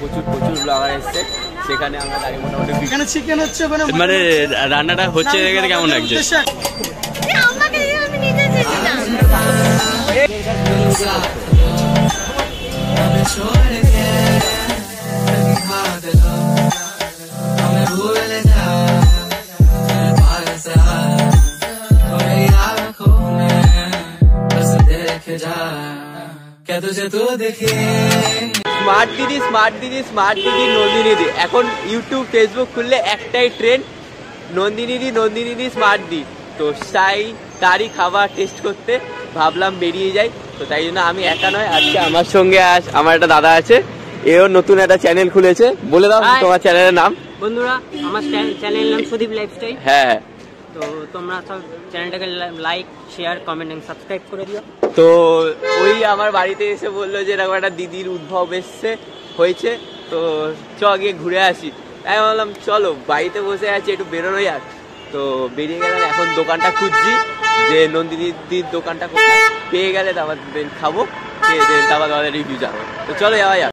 প্রচুর প্রচুর ব্লগার এসছে সেখানে আমরা দাঁড়িয়ে মোটামুটি এখানে চিকেন হচ্ছে ওখানে মানে রান্নাটা হচ্ছে এখানে কেমন লাগছে আমি নিজে যেতে না স্মার্ট দিদি স্মার্ট দিদি স্মার্ট দিদি নন্দিনী দিদি। এখন ইউটিউব ফেসবুক খুললে একটাই ট্রেন্ড নন্দিনী দিদি নন্দিনী দিদি স্মার্ট দি তো তাই তারই খাবার টেস্ট করতে ভাবলাম বেরিয়ে যাই। তো তাই জন্য আমি একা নয় আজকে আমার সঙ্গে আজ আমার একটা দাদা আছে এও নতুন একটা চ্যানেল খুলেছে। বলে দাও তোমার চ্যানেলের নাম। বন্ধুরা আমার চ্যানেল নাম সুদীপ লাইফস্টাইল হ্যাঁ। তো তোমরা সব চ্যানেলটাকে like, share comment and subscribe করে দিও। তো ওই আমার বাড়িতে এসে বলল যে এরকম একটা দিদির উদ্ভব এসছে, হয়েছে। তো চ, গিয়ে ঘুরে আসি। তাই বললাম, চলো, বাড়িতে বসে আছি, একটু বেরোনো যাক তো বেরিয়ে গেলাম, এখন দোকানটা খুঁজছি, যে নন্দিনী দিদির দোকানটা পেয়ে গেলে তারপর দেন খাব। রিভিউ যাব। তো চলো যাওয়া যাক.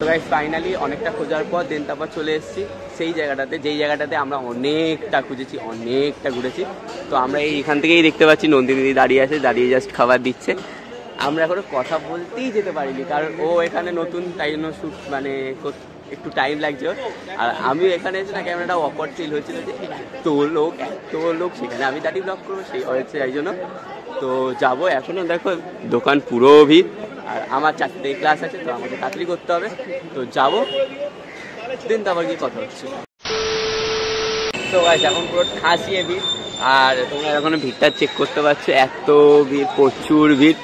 তো গাইস ফাইনালি অনেকটা খোঁজার পর দেন তারপর চলে এসেছি সেই জায়গাটাতে। যেই জায়গাটাতে আমরা অনেকটা খুঁজেছি অনেকটা ঘুরেছি। তো আমরা থেকেই দেখতে পাচ্ছি নন্দিনী দাঁড়িয়ে আছে দাঁড়িয়ে জাস্ট খাবার দিচ্ছে। আমরা এখনও কথা বলতেই যেতে পারিনি কারণ ও এখানে নতুন তাই জন্য শুট মানে একটু টাইম লাগছে। আর আমিও এখানে এসে না ক্যামেরাটা অকওয়ার্ড ফিল হচ্ছিল যে এত লোক এত লোক, সেখানে আমি দাঁড়িয়ে ব্লগ করব সেই হয়েছে তাই জন্য। তো যাব এখনও, দেখো, দোকান পুরো ভিড়। আর আমার চারটে ক্লাস আছে, তো আমাকে তাড়াতাড়ি করতে হবে। তো যাব। দিন তো আবার কি কথা হচ্ছে। তো গাইস এখন পুরো ঠাসিয়ে ভিড়। আর তোমরা এখন ভিড়টা চেক করতে পারছ, এত ভিড়, প্রচুর ভিড়।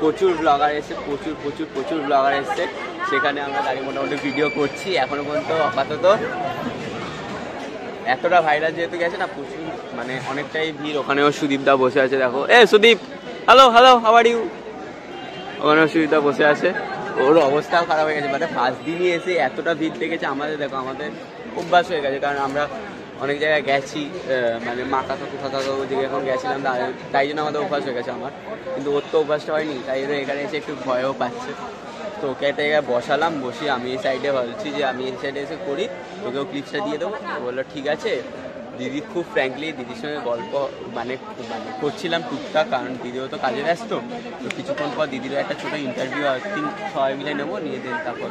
প্রচুর ব্লগার এসে প্রচুর প্রচুর প্রচুর ব্লগার এসছে। সেখানে আমরা দাঁড়িয়ে মোটামুটি ভিডিও করছি। এখনও পর্যন্ত আপাতত এতটা ভাইরাল যেহেতু গেছে না, প্রচুর মানে অনেকটাই ভিড়। ওখানেও সুদীপ দা বসে আছে, দেখো। এ, Sudip! Hello hello how are you ওখানেও সুদীপদা বসে আছে। ওর অবস্থাও খারাপ হয়ে গেছে। মানে ফার্স্ট দিনই এসে এতটা ভিড় দেখেছে আমাদের, দেখো, আমাদের অভ্যাস হয়ে গেছে। কারণ আমরা অনেক জায়গায় গেছি মানে মা কাকা কুকা কাকা ওদিকে এখন গেছিলাম তাই জন্য আমাদের অভ্যাস হয়ে গেছে আমার। কিন্তু ওর তো অভ্যাসটা হয়নি, তাই জন্য এখানে এসে একটু ভয়ও পাচ্ছে। তো ওকে একটা বসালাম বসি আমি এই সাইডে ভাবছি যে আমি এই সাইডে এসে করি, তোকেও ক্লিপসটা দিয়ে দেবো। বলল, ঠিক আছে। দিদি খুব ফ্র্যাঙ্কলি দিদির সঙ্গে গল্প মানে মানে করছিলাম টুকটাক, কারণ দিদিও তো কাজে ব্যস্ত। তো কিছুক্ষণ পর দিদিরও একটা ছোটো ইন্টারভিউ তিন, সবাই মিলে নেব, নিয়ে দিন তারপর।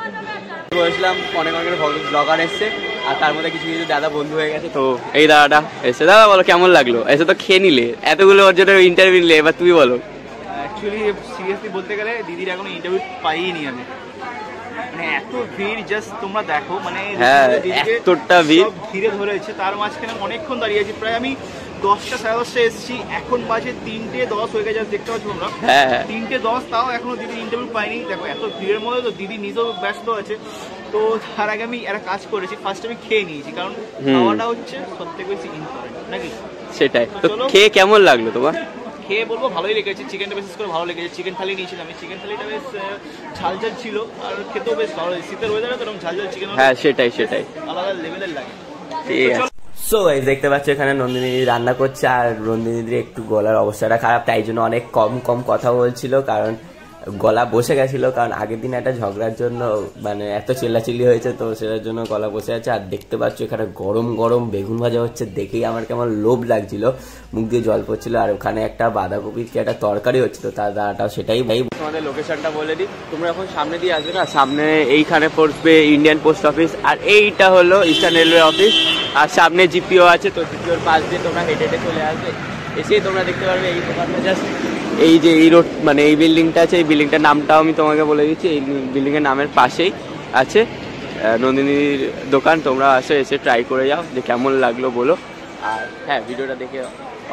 বসলাম অনেক অনেক ব্লগার এসছে, আর তার মধ্যে কিছু কিছু দাদা বন্ধু হয়ে গেছে। তো এই দাদাটা এসে দাদা, বলো, কেমন লাগল? এসে তো খেয়ে নিলে। এতগুলো ওর জন্য ইন্টারভিউ নিলে, এবার তুমি বলো। অ্যাকচুয়ালি সিরিয়াসলি বলতে গেলে দিদির এখনও ইন্টারভিউ পাইনি আমি। মানে এত ভিড় জাস্ট তোমরা দেখো মানে হ্যাঁ, এতটা ভিড়। ঘিরে ধরেছে তার মাঝখানে অনেকক্ষণ দাঁড়িয়ে আছি প্রায় আমি দশটা সাড়ে দশটা এসেছি এখন বাজে তিনটে দশ হয়ে গেছে দেখতে পাচ্ছ তোমরা। হ্যাঁ হ্যাঁ। তিনটে দশ তাও এখনও দিদির ইন্টারভিউ পাইনি। দেখো এত ভিড়ের মধ্যে তো দিদি নিজেও ব্যস্ত আছে। তো তার আগে আমি একটা কাজ করেছি ফার্স্ট আমি খেয়ে নিয়েছি কারণ খাওয়াটা হচ্ছে সব থেকে বেশি ইম্পর্টেন্ট নাকি? সেটাই। তো খেয়ে কেমন লাগল তোমার? খেয়ে বলব ভালোই লেগেছে। চিকেনটা বেশ করে ভালো লেগেছে। চিকেন থালি নিয়েছিলাম। আমি চিকেন থালিটা বেশ ঝালঝাল ঝাল ঝাল ছিল আর খেতেও বেশ ভালো শীতের ওয়েদারে তো এরকম ঝাল ঝাল চিকেন হ্যাঁ সেটাই সেটাই। আলাদা লেভেলের লাগে। ঠিক আছে। সো এই দেখতে পাচ্ছ এখানে নন্দিনী রান্না করছে আর নন্দিনীদিদের একটু গলার অবস্থাটা খারাপ তাই জন্য অনেক কম কম কথা বলছিল কারণ গলা বসে গেছিল, কারণ আগের দিন একটা ঝগড়ার জন্য মানে এত চিল্লাচিল্লি হয়েছে, তো সেটার জন্য গলা বসে আছে। আর দেখতে পাচ্ছ এখানে গরম গরম বেগুন ভাজা হচ্ছে, দেখেই আমার কেমন লোভ লাগছিল। মুখ দিয়ে জল পড়ছিল, আর ওখানে একটা বাঁধাকপির কি একটা তরকারি হচ্ছিল তার দাঁড়াটাও সেটাই ভাই। তোমাদের লোকেশনটা বলে দিই, তোমরা এখন সামনে দিয়ে আসবে না? সামনে এইখানে পড়বে ইন্ডিয়ান পোস্ট অফিস আর এইটা হলো ইস্টার্ন রেলওয়ে অফিস আর সামনে জিপিও আছে, তো জিপিওর পাশ দিয়ে তোমরা হেঁটে হেঁটে চলে আসবে। এসেই তোমরা দেখতে পারবে এই দোকানটা। জাস্ট এই যে এই রোড মানে এই বিল্ডিংটা আছে, এই বিল্ডিংটার নামটাও আমি তোমাকে বলে দিচ্ছি, এই বিল্ডিংয়ের নামের পাশেই আছে নন্দিনীর দোকান, তোমরা আসো, এসে ট্রাই করে যাও, যে কেমন লাগল বলো। আর হ্যাঁ ভিডিওটা দেখে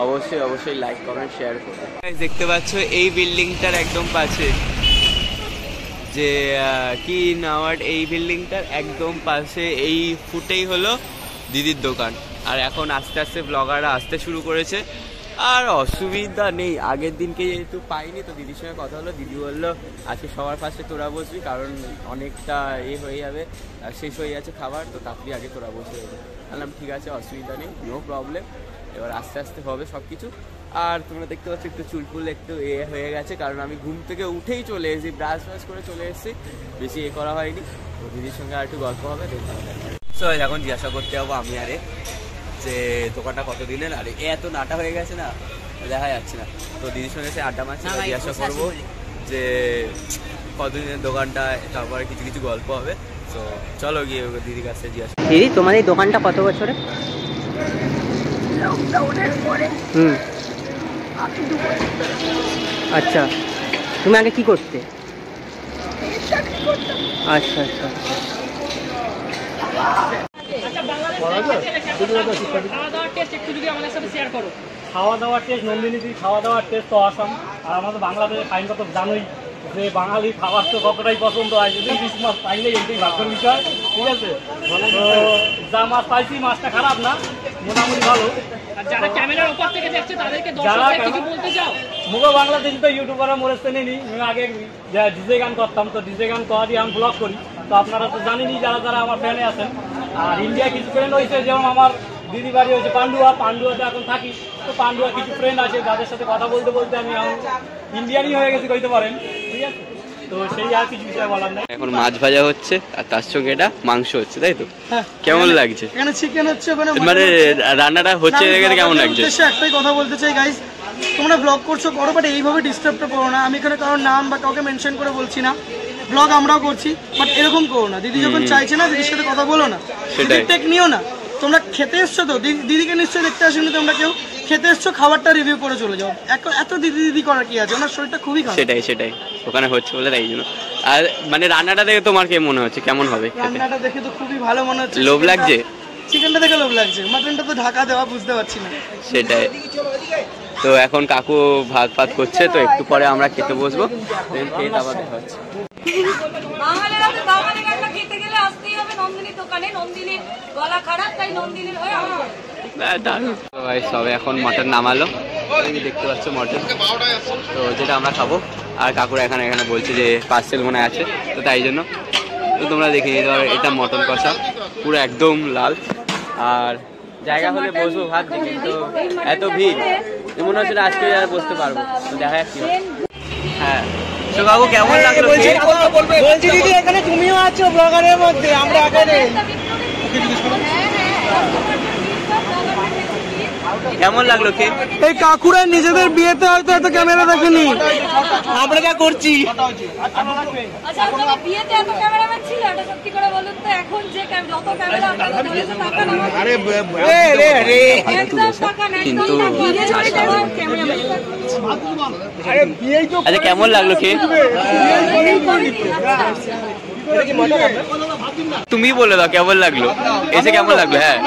অবশ্যই অবশ্যই লাইক কমেন্ট শেয়ার করো। দেখতে পাচ্ছ, এই বিল্ডিংটার একদম পাশে। যে কি নাওয়ার এই বিল্ডিংটার একদম পাশে, এই ফুটেই হলো দিদির দোকান। আর এখন আস্তে আস্তে ব্লগাররা আসতে শুরু করেছে। আর অসুবিধা নেই। আগের দিনকে যেহেতু পাইনি, তো দিদির সঙ্গে কথা হলো। দিদি বলল, আজকে সবার পাশে তোরা বসবি, কারণ অনেকটা এ হয়ে যাবে শেষ হয়ে যাচ্ছে খাবার, তো তাড়াতাড়ি আগে তোরা বসে যাবে। বললাম, ঠিক আছে, অসুবিধা নেই নো প্রবলেম এবার আস্তে আস্তে হবে সব কিছু আর তোমরা দেখতে পাচ্ছ, একটু চুলফুল একটু এ হয়ে গেছে, কারণ আমি ঘুম থেকে উঠেই চলে এসেছি, ব্রাশ ব্রাশ করে চলে এসেছি। বেশি এ করা হয়নি। তো দিদির সঙ্গে আর একটু গল্প হবে সো এখন জিজ্ঞাসা করতে যাব আমি আরে যে দোকানটা কতদিনের আর এ এত নাটা হয়ে গেছে না দেখা যাচ্ছে না। তো দিদির সঙ্গে সে আড্ডা মারছি জিজ্ঞাসা করব যে কতদিনের দোকানটা তারপরে কিছু কিছু গল্প হবে। তো চলো গিয়ে দিদির কাছে জিজ্ঞাসা দিদি তোমার এই দোকানটা কত বছরে? হুম। আচ্ছা। তুমি আগে কি করতে? আচ্ছা আচ্ছা। খাওয়া দাওয়ার টেস্ট একটু যদি আমাদের সাথে শেয়ার করো। খাওয়া দাওয়ার টেস্ট নন্দিনীদির খাওয়া দাওয়ার টেস্ট তো আসাম আর আমাদের বাংলাদেশে ফাইন তো জানোই যে বাঙালি খাবার তো কতটাই পছন্দ হয়। যদি ইলিশ মাছ পাইলে এইটাই ভাগ্যের বিষয় ঠিক আছে? তো যা মাছ পাইছি মাছটা খারাপ না মোটামুটি ভালো। যারা ক্যামেরার উপর থেকে দেখছে তাদেরকে যারা দর্শকদের কিছু বলতে চাও? মুগো বাংলাদেশি তো ইউটিউবাররা মোরে চেনেনি আমি আগে ডিজে গান করতাম তো ডিজে গান করা দিয়ে আমি ব্লগ করি। তো আপনারা তো জানেনই যারা যারা আমার ফ্যানে আছেন আর ইন্ডিয়া কিছু ফ্রেন্ড হয়েছে যেমন আমার দিদি বাড়ি হয়েছে পান্ডুয়া পান্ডুয়াতে এখন থাকি। তো পান্ডুয়া কিছু ফ্রেন্ড আছে যাদের সাথে কথা বলতে বলতে আমি এখন ইন্ডিয়ানই হয়ে গেছি কইতে পারেন। ঠিক আছে? তো সেই আর কিছু বিষয় বলার নেই। এখন মাছ ভাজা হচ্ছে আর তার সঙ্গে এটা মাংস হচ্ছে তাই তো? কেমন লাগছে? এখানে চিকেন হচ্ছে ওখানে মানে রান্নাটা হচ্ছে কেমন লাগছে? একটাই কথা বলতে চাই গাইস তোমরা ব্লগ করছ করো বাট এইভাবে ডিস্টার্বটা করো না। আমি এখানে কারোর নাম বা কাউকে মেনশন করে বলছি না। ব্লগ আমরাও করছি বাট এরকম করো না। দিদি যখন চাইছে না দিদির সাথে কথা বলো না। টেক নিও না। তোমরা খেতে এসছো তো? দিদিকে নিশ্চয়ই দেখতে আসেনি তোমরা কেউ? খেতে এসছো খাবারটা রিভিউ করে চলে যাও। এত- দিদি দিদি করার কি আছে? ওনার শরীরটা খুবই খারাপ। সেটাই সেটাই। ওখানে হচ্ছে বলে তাই জন্য। আর মানে রান্নাটা দেখে তোমার কি মনে হচ্ছে? কেমন হবে রান্নাটা দেখে তো খুবই ভালো মনে হচ্ছে। লোভ লাগছে? চিকেনটা দেখে লোভ লাগছে। মাটনটা তো ঢাকা দেওয়া বুঝতে পারছি না। সেটাই। তো এখন কাকু ভাত ফাত করছে তো একটু পরে আমরা খেতে বসবো। খেয়ে দেখা হচ্ছে। বাঙালিরা খেতে গেলে আসতেই হবে নন্দিনীর দোকানে। নন্দিনীর গলা খারাপ, তাই নন্দিনীর হয়ে ভাই, সবে এখন মটন নামালো। দেখতে পাচ্ছ মটন। তো যেটা আমরা খাব, আর কাকুরা এখানে এখানে বলছে যে পার্সেল মনে আছে, তো তাই জন্য। তো তোমরা দেখে নিতে পারো, এটা মটন কষা। পুরো একদম লাল। আর জায়গা হলে বসবো ভাত ভাবছি, কিন্তু এত ভিড়। মনে হচ্ছে আজকে আর বসতে পারব। তো দেখা যাক হয়। হ্যাঁ তো কাকু কেমন লাগল খেয়ে? বলছি দিদি এখানে তুমিও আছো ব্লগারের মধ্যে আমরা এখানে কেমন লাগল কে? এই কাকুরা নিজেদের বিয়েতে হয়তো এত ক্যামেরা দেখেনি। আমরা যা করছি। আচ্ছা আচ্ছা কেমন লাগল খেয়ে তুমি বলে দাও কেমন লাগল? এসে কেমন লাগল হ্যাঁ।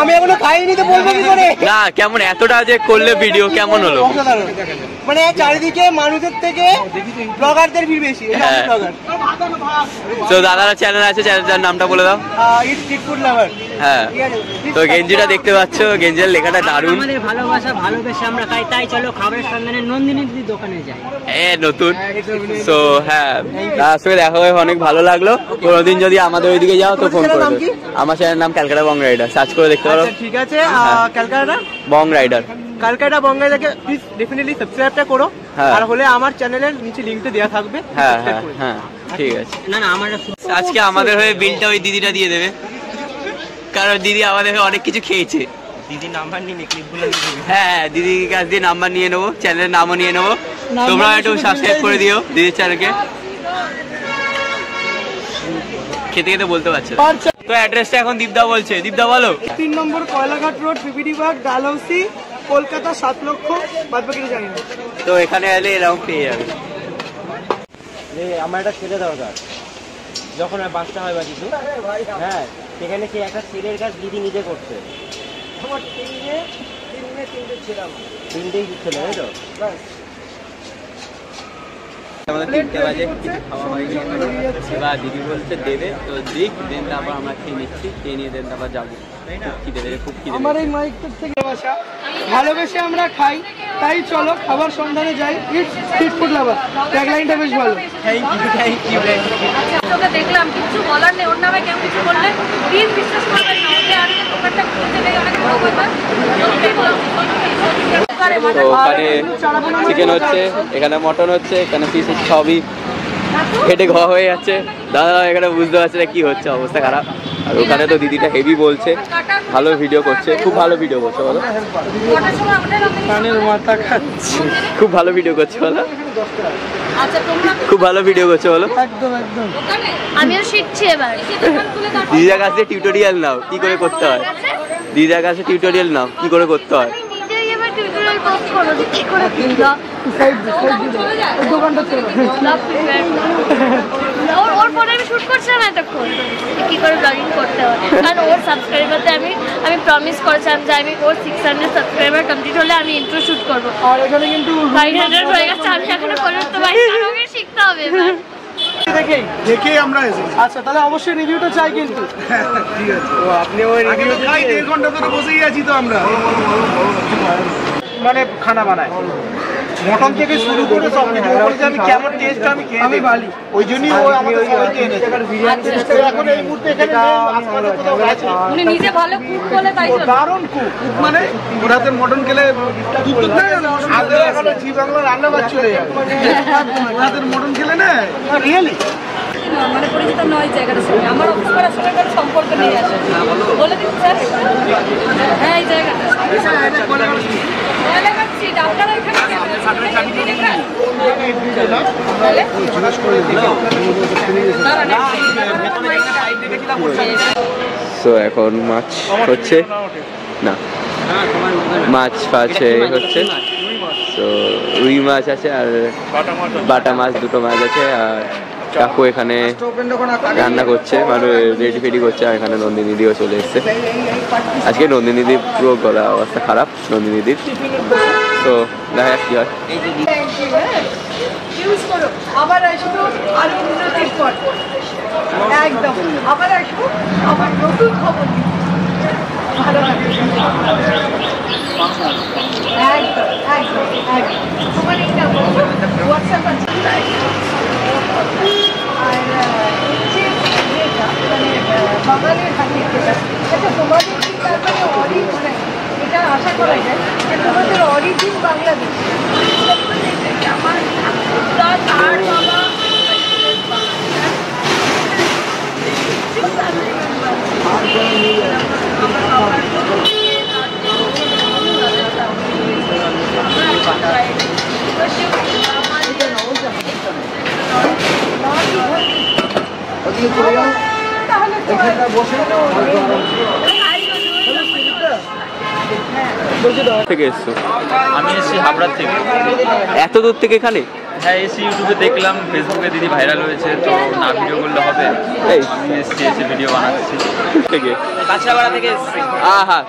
আমি এখনও খাইনি তো বলব কি করে? না কেমন এতটা যে করলে ভিডিও কেমন হলো? মানে চারিদিকে মানুষের থেকে ব্লগারদের ভিড় বেশি। তো দাদার চ্যানেল আছে চ্যানেলটার নামটা বলে দাও। Eat street food lover. হ্যাঁ। তো গেঞ্জিটা দেখতে পাচ্ছ গেঞ্জির লেখাটা দারুণ। আমাদের ভালোবাসা ভালোবেসে আমরা খাই তাই চলো খাবারের সন্ধানে নন্দিনী দিদি দোকানে যাই। এ নতুন। তো হ্যাঁ তার সঙ্গে দেখা হয়ে অনেক ভালো লাগল। কোনোদিন যদি আমাদের ওইদিকে যাও তো ফোন চ্যানেলের করবে আমার চ্যানেল নাম ক্যালকাটা বং রাইডার। সার্চ করে দেখতে পারো। ঠিক আছে। হ্যাঁ। Calcutta bong rider. ক্যালকাটা বঙ্গাইটাকে প্লিজ ডেফিনেটলি সাবস্ক্রাইবটা করো। হ্যাঁ। আর হলে আমার চ্যানেলের নিচে লিংকটা দেওয়া থাকবে। হ্যাঁ হ্যাঁ ঠিক আছে। না না আমার আজকে আমাদের হয়ে বিলটা ওই দিদিটা দিয়ে দেবে। কারণ দিদি আমাদের হয়ে অনেক কিছু খেয়েছে। দিদি নাম্বার নিয়ে ক্লিপগুলো হ্যাঁ দিদির কাছ দিয়ে নাম্বার নিয়ে নেব চ্যানেলের নামও নিয়ে নেব। তোমরা একটু সাবস্ক্রাইব করে দিও। দিদির চ্যানেলকে খেতে খেতে বলতে পারছে। তো অ্যাড্রেসটা এখন দীপদা বলছে। দীপদা বলো। তিন নম্বর Koilaghat road PPD Bagh Dalhousie. Kolkata সাত লক্ষ বাদ বাকি জানি না। তো এখানে এলে এরকম পেয়ে যাবে। আমার একটা ছেলে দরকার। যখন আর বাচ্চা হয় বা কিছু হ্যাঁ সেখানে সে একটা ছেলের কাজ দিদি নিজে করছে। আমার তিনটে মেয়ে তিনটে ছেলে তিনটেই ছেলে তাই তো? আমাদের তিনটে বাজে কিছু খাওয়া হয়নি। এবার দিদি বলছে দেবে। তো দিক দেন তারপর আমরা খেয়ে নিচ্ছি। খেয়ে নিয়ে দেন তারপর যাব। খুব খিদে খুব খিদে আমার এই মাইকটার থেকে ভালোবাসা। ভালোবেসে আমরা খাই। তাই চলো খাবার সন্ধানে যাই। ইটস স্ট্রিট ফুড লাভার ট্যাগলাইনটা বেশ ভালো। থ্যাংক ইউ থ্যাংক ইউ আচ্ছা তোকে দেখলাম কিছু বলার নেই। ওর নামে কেউ কিছু বললে প্লিজ বিশ্বাস করবেন না। তো ওখানে চিকেন হচ্ছে এখানে মটন হচ্ছে এখানে পিস সবই খেটে ঘ হয়ে যাচ্ছে। দাদা এখানে বুঝতে পারছে না কি হচ্ছে অবস্থা খারাপ। আর ওখানে তো দিদিটা হেভি বলছে ভালো ভিডিও করছে খুব ভালো ভিডিও করছে বলো। কানের মাথা খাচ্ছে। খুব ভালো ভিডিও করছে বলো। আচ্ছা খুব ভালো ভিডিও করছে বলো। একদম আমিও শিখছি এবার। দিদিদার কাছে টিউটোরিয়াল নাও কি করে করতে হয়। দিদিদার কাছে? টিউটোরিয়াল নাও কি করে করতে হয়। দোকানটা ওর ওর ফোনে আমি শুট করছিলাম এতক্ষণ। কি করে ব্লগিং করতে হয় কারণ ওর সাবস্ক্রাইবারতে আমি আমি প্রমিস করেছিলাম যে আমি ওর সিক্স হান্ড্রেড সাবস্ক্রাইবার কমপ্লিট হলে আমি ইন্ট্রো শুট করব। আর এখানে কিন্তু ফাইভ হান্ড্রেড হয়ে গেছে আমি এখনও করে উঠতে পারি শিখতে হবে এবার দেখেই দেখেই আমরা এসেছি। আচ্ছা তাহলে অবশ্যই রিভিউটা চাই কিন্তু। ঠিক আছে। ও আপনি ওই আগে তো খাই দেড় ঘণ্টা ধরে বসেই আছি তো আমরা। মানে খানা বানায়। মটন থেকে শুরু করে সব কিছু বলছে আমি কেমন টেস্ট আমি খেয়ে আমি বালি। ওই জন্যই ও আমাদের সবাইকে এনেছে। এখন এই মুহূর্তে এখানে কোথাও আছে? উনি নিজে ভালো কুক বলে তাই জন্য। দারুণ কুক মানে ওর হাতের মটন খেলে তো না মটন আগে এখনও জি বাংলা রান্না বাজ চলে যাবে ওর হাতের মটন খেলে না। রিয়েলি মানে পরিচিত নয় জায়গাটার সঙ্গে। আমার অফিস করার সঙ্গে সম্পর্ক নেই আসলে। বলে দিন স্যার। হ্যাঁ এই জায়গাটা। সো এখন মাছ হচ্ছে। না, মাছ ফাছ হচ্ছে। তো রুই মাছ আছে আর বাটা মাছ, দুটো মাছ আছে আর কাকু এখানে রান্না করছে মানে রেডি ফেডি করছে, আর এখানে নন্দিনীদিও চলে এসছে। আজকে নন্দিনীদির পুরো গলা অবস্থা খারাপ, নন্দিনীদির। তো দেখা যাক কি হয়। আবার আসব আরও একদম, আবার আসব, আবার নতুন খবর। একদম একদম একদম। আর হচ্ছে মানে আহ, বাঙালির হাতে যেটা আচ্ছা তোমাদের কি তার মানে মানে এটা আশা করা যায় যে অরিজিন বাংলাদেশ আমার তার বাবা থেকে এসছো? আমি এসেছি হাবড়ার থেকে। এত দূর থেকে এখানে? হ্যাঁ এসে ইউটিউবে দেখলাম ফেসবুকে দিদি ভাইরাল হয়েছে তো না ভিডিও করলে হবে। এই। আমি এসেছি এসে ভিডিও বানাচ্ছি। থেকে? থেকে এসেছি। আহা।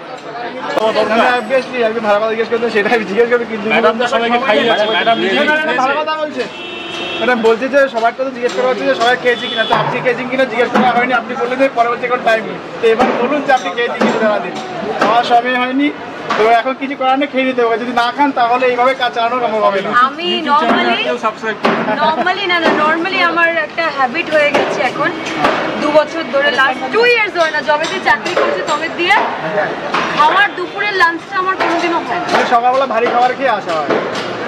অবভিয়াসলি একজন ভালো কথা জিজ্ঞেস করতে সেটা জিজ্ঞেস করব কিন্তু ম্যাডাম তো সবাইকে খাইয়েছে ম্যাডাম নিজেই ভালো কথা বলছে। যে সবার কথা জিজ্ঞেস করা হচ্ছে যে সবাই খেয়েছি কিনা? তো আপনি খেয়েছেন কিনা জিজ্ঞেস করা হয়নি আপনি বললেন যে পরবর্তী কোনো টাইম তো এবার বলুন যে আপনি খেয়েছেন কিনা দাঁড়াদিন খাওয়া সবই হয়নি তো এখন কিছু করার নেই খেয়ে নিতে হবে। যদি না খান তাহলে এইভাবে কাজ চালানো সম্ভব হবে না। আমি নর্মালি নর্মালি না না নর্মালি আমার একটা হ্যাবিট হয়ে গেছে এখন। দু বছর ধরে লাস্ট টু ইয়ার্স ধরে না যবে দিয়ে চাকরি করছি তবে দিয়ে খাওয়ার দুপুরের লাঞ্চটা আমার কোনোদিনও হয় না। মানে সকালবেলা ভারী খাবার খেয়ে আসা হয়।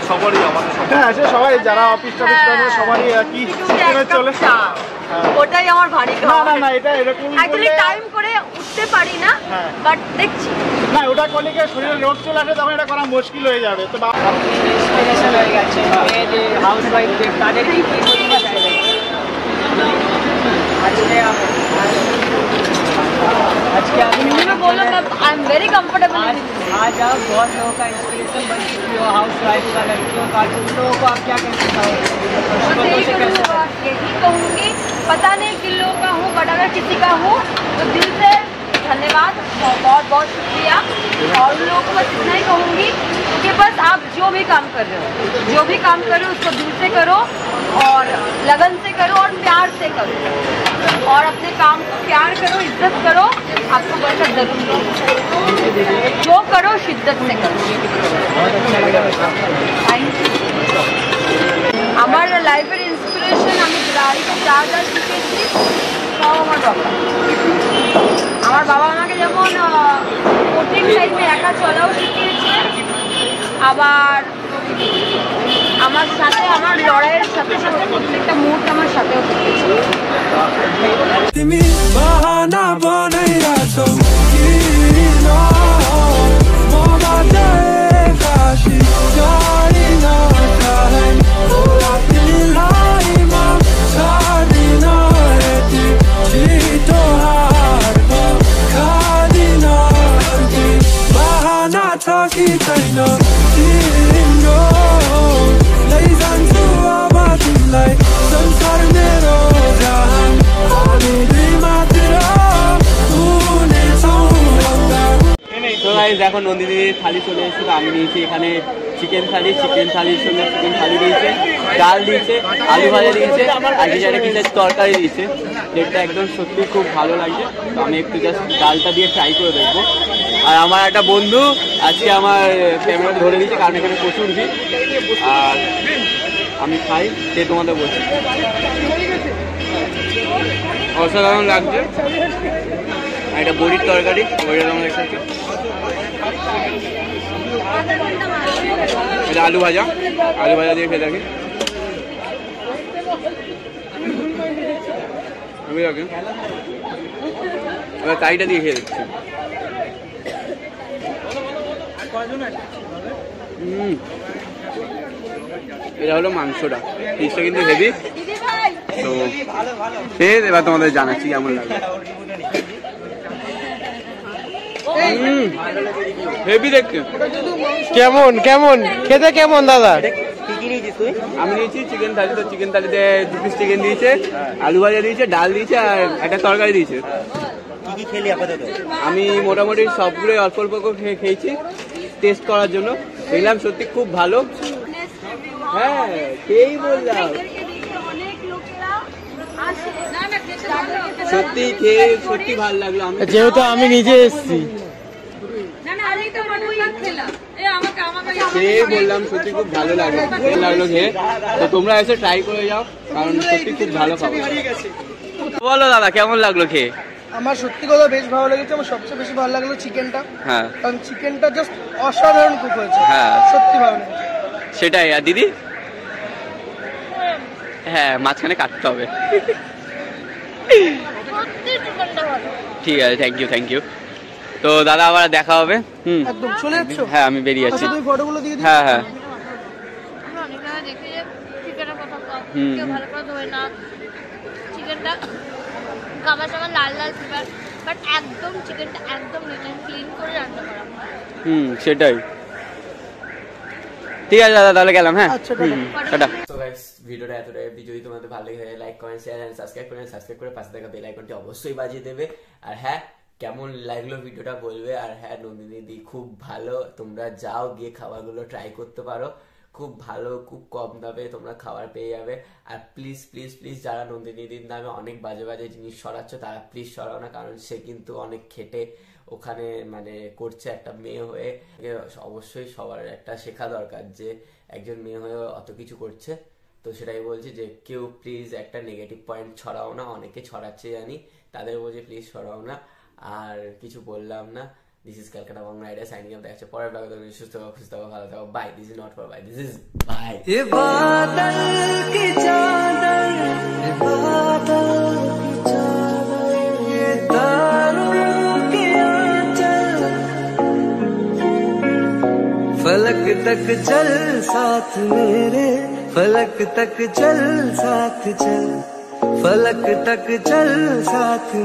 সবারই আমাদের সবাই হ্যাঁ সে সবাই যারা অফিস টফিস করে সবারই কিন্তু সিস্টেমে চলে। ওটাই আমার ভারী খাওয়া না না এটা এরকম অ্যাকচুয়ালি টাইম করে উঠতে পারি না হ্যাঁ। বাট দেখছি। না ওটা করলে কি শরীরে রোগ চলে আসে তখন এটা করা মুশকিল হয়ে যাবে তো বা- ইন্সপিরেশন হয়ে গেছে মেয়ে যে হাউস ওয়াইফদের তাদের কি কি পরিবার চাইবে আজকে আম- আজকে আমি इन्होंने बोला मैं आई एम वेरी कंफर्टेबल आज आज आप बहुत लोगों का इंस्पिरेशन बन चुकी हो हाउस वाइफ का लड़कियों का तुम लोगों को आप क्या कहना चाहोगे बस यही करूँगा, यही कहूँगी पता नहीं किन लोगों का हूँ बट अगर किसी का हूँ तो दिल से धन्यवाद। बहुत बहुत शुक्रिया। और उन लोगों को बस इतना ही कहूँगी कि बस आप जो भी काम कर रहे हो, जो भी काम कर रहे हो उसको दिल से करो और लगन से करो और प्यार से करो। और अपने काम को प्यार करो, इज़्ज़त करो, आपको बरकत ज़रूर जो करो, शिद्दत से करो। थैंक यू हमारे लाइफ एंड इंस्पिरेशन हमें दिलाड़ी को ज़्यादा हज़ार टिकट আমার বাবা আমাকে যেমন কঠিন টাইমে একা চলাও শিখিয়েছে, আবার আমার সাথে, আমার লড়াইয়ের সাথে সাথে প্রত্যেকটা মুহূর্ত আমার সাথেও থেকেছে তুমি তো গাইজ দেখো নন্দিনীর থালি চলে এসেছে, তো আমি নিয়েছি এখানে চিকেন থালি চিকেন থালির সঙ্গে চিকেন থালি দিয়েছে, ডাল দিয়েছে, আলু ভাজা দিয়েছে কিছু একটা কিছু তরকারি দিয়েছে। যেটা একদম সত্যি খুব ভালো লাগছে, তো আমি একটু জাস্ট ডালটা দিয়ে ট্রাই করে দেখব। আর আমার একটা বন্ধু, আজকে আমার ক্যামেরা ধরে দিয়েছে কারণ এখানে প্রচুর ভিড়। আর আমি খাই সে তোমাদের বলছি? অসাধারণ লাগছে। এটা বড়ির তরকারি, বড়িটা তোমাদের একসাথে এটা আলু ভাজা আলু ভাজা দিয়ে খেয়ে দেখি আমি এবার তাইটা দিয়ে খেয়ে হুম এটা হলো মাংসটা। পিসটা কিন্তু হেভি তো খেয়ে এবার তোমাদের জানাচ্ছি কেমন লাগে। হেভি দেখতে। কেমন কেমন? খেতে কেমন দাদা? আমি নিয়েছি চিকেন থালি তো চিকেন থালিতে দু পিস চিকেন দিয়েছে আলু ভাজা দিয়েছে ডাল দিয়েছে আর একটা তরকারি দিয়েছে। আমি মোটামুটি সবগুলোই অল্প অল্প করে খেয়ে খেয়েছি। টেস্ট করার জন্য। দেখলাম সত্যি খুব ভালো। হ্যাঁ খেয়েই বললাম। সত্যি খেয়ে সত্যি ভালো লাগল। আমি যেহেতু আমি নিজে এসেছি। খেয়ে বললাম সত্যি খুব ভালো লাগল। ভালো লাগল খেয়ে। তো তোমরা এসে ট্রাই করে যাও কারণ সত্যি খুব ভালো খাবার। বলো দাদা কেমন লাগল খেয়ে? আমার সত্যি কথা বেশ ভালো লেগেছে আমার সবচেয়ে বেশি ভালো লাগল চিকেনটা। হ্যাঁ। কারণ চিকেনটা জাস্ট অসাধারণ কুক হয়েছে। হ্যাঁ। সত্যি ভালো লেগেছে। সেটাই আর দিদি? হ্যাঁ মাঝখানে কাটতে হবে। ঠিক আছে থ্যাংক ইউ থ্যাংক ইউ তো দাদা আবার দেখা হবে? হুম। একদম চলে যাচ্ছো? হ্যাঁ আমি বেরিয়ে যাচ্ছি। আচ্ছা তুমি ফটোগুলো দিয়ে দিও। হ্যাঁ হ্যাঁ। হুম। ভালো করে ধোয় না চিকেনটা লাল লাল ফিভার বাট একদম চিকেনটা একদম নিট অ্যান্ড ক্লিন করে রান্না করা। হুম সেটাই। ঠিক আছে দাদা তাহলে গেলাম হ্যাঁ? আচ্ছা, টাটা। গাইস ভিডিওটা এতটাই। অবধি যদি তোমাদের ভালো লাগে like comment share and subscribe করে সাবস্ক্রাইব করে পাশে থাকা বেল আইকনটি অবশ্যই বাজিয়ে দেবে। আর হ্যাঁ কেমন লাগল ভিডিওটা বলবে? আর হ্যাঁ নন্দিনী দি খুব ভালো। তোমরা যাও গিয়ে খাবারগুলো ট্রাই করতে পারো। খুব ভালো, খুব কম দামে তোমরা খাবার পেয়ে যাবে। আর প্লিজ প্লিজ প্লিজ যারা নন্দিনী দির নামে অনেক বাজে বাজে জিনিস সরাচ্ছ, তারা প্লিজ সরাও না, কারণ সে কিন্তু অনেক খেটে ওখানে মানে করছে একটা মেয়ে হয়ে। অবশ্যই সবার একটা শেখা দরকার যে একজন মেয়ে হয়ে অত কিছু করছে। তো সেটাই বলছি যে কেউ প্লিজ একটা নেগেটিভ পয়েন্ট ছড়াও না, অনেকে ছড়াচ্ছে জানি, তাদের বলছি প্লিজ ছড়াও না। আর কিছু বললাম না। This is Calcutta bong rider signing off that for blog of सुस्त हो खुश हो खा लो bye this is not for bye this is bye a बादल की चादर ए बादल फलक तक चल, साथ मेरे। फलक तक चल, साथ चल। फलक तक चल, साथ